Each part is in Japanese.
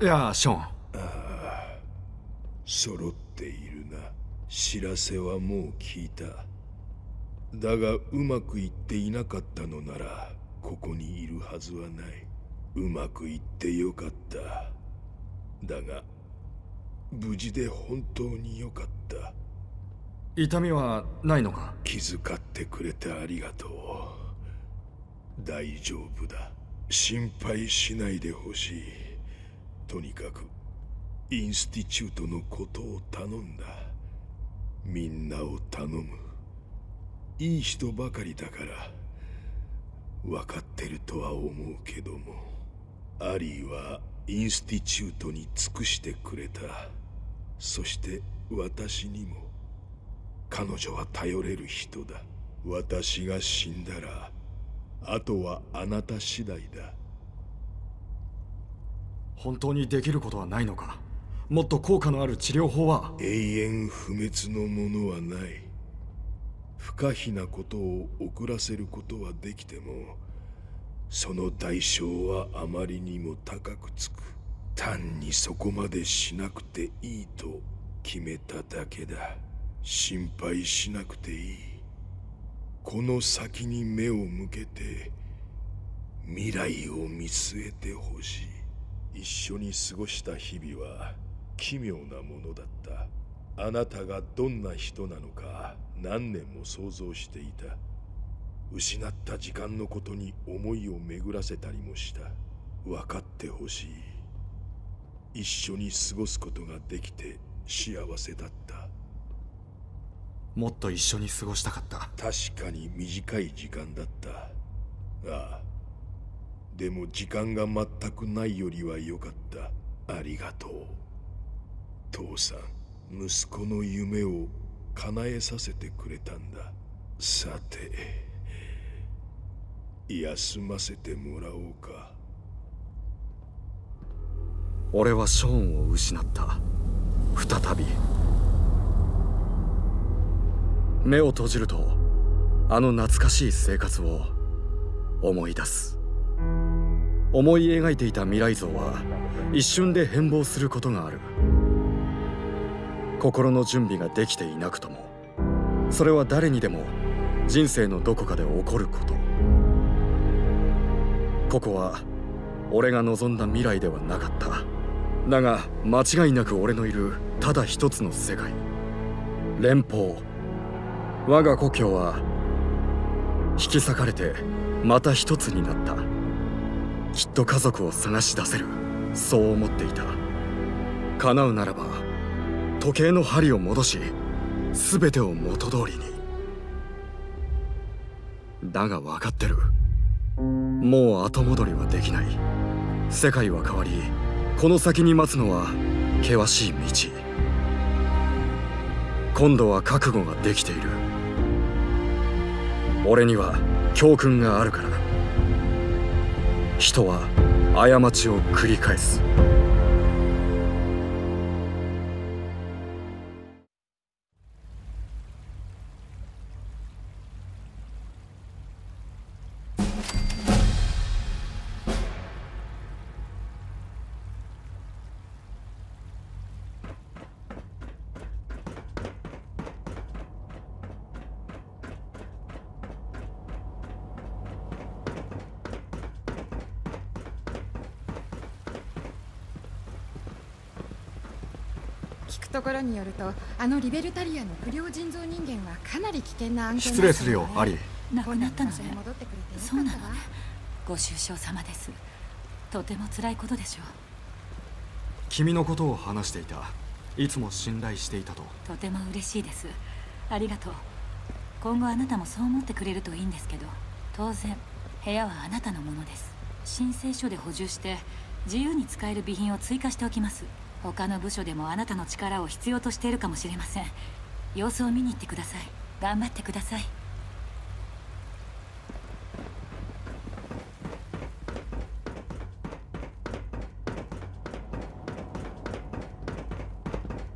いやショーン。ああ揃っているな。知らせはもう聞いた。だがうまくいっていなかったのならここにいるはずはない。うまくいってよかった。だが無事で本当によかった。痛みはないのか？気遣ってくれてありがとう。大丈夫だ。心配しないでほしいとにかくインスティチュートのことを頼んだ。みんなを頼む。いい人ばかりだから分かってるとは思うけどもアリーはインスティチュートに尽くしてくれた。そして私にも彼女は頼れる人だ。私が死んだらあとはあなた次第だ。本当にできることはないのか？もっと効果のある治療法は？永遠不滅のものはない。不可避なことを遅らせることはできてもその代償はあまりにも高くつく。単にそこまでしなくていいと決めただけだ。心配しなくていい。この先に目を向けて未来を見据えてほしい。一緒に過ごした日々は奇妙なものだった。あなたがどんな人なのか何年も想像していた。失った時間のことに思いを巡らせたりもした。分かってほしい。一緒に過ごすことができて幸せだった。もっと一緒に過ごしたかった。確かに短い時間だった。ああでも時間が全くないよりは良かった。ありがとう。父さん息子の夢を叶えさせてくれたんだ。さて休ませてもらおうか。俺はショーンを失った。再び。目を閉じるとあの懐かしい生活を思い出す。思い描いていた未来像は一瞬で変貌することがある。心の準備ができていなくともそれは誰にでも人生のどこかで起こること。ここは俺が望んだ未来ではなかった。だが間違いなく俺のいるただ一つの世界。連邦。我が故郷は引き裂かれてまた一つになった。きっと家族を探し出せる。そう思っていた。叶うならば時計の針を戻し全てを元通りに。だが分かってる。もう後戻りはできない。世界は変わりこの先に待つのは険しい道。今度は覚悟ができている。俺には教訓があるからだ。人は過ちを繰り返す。聞くところによるとあのリベルタリアの不良人造人間はかなり危険な案件失礼するよアリ。亡くなったのね。戻ってくれてそうなの。ねご愁傷様です。とても辛いことでしょう。君のことを話していた。いつも信頼していたと。とても嬉しいです。ありがとう。今後あなたもそう思ってくれるといいんですけど当然部屋はあなたのものです。申請書で補充して自由に使える備品を追加しておきます他の部署でもあなたの力を必要としているかもしれません。様子を見に行ってください。頑張ってください。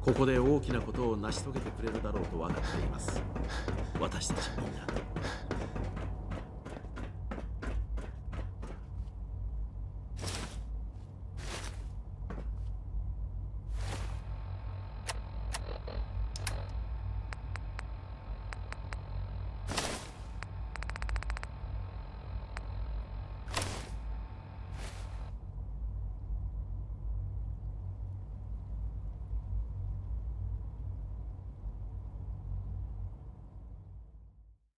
ここで大きなことを成し遂げてくれるだろうと分かっています。私たちみんな。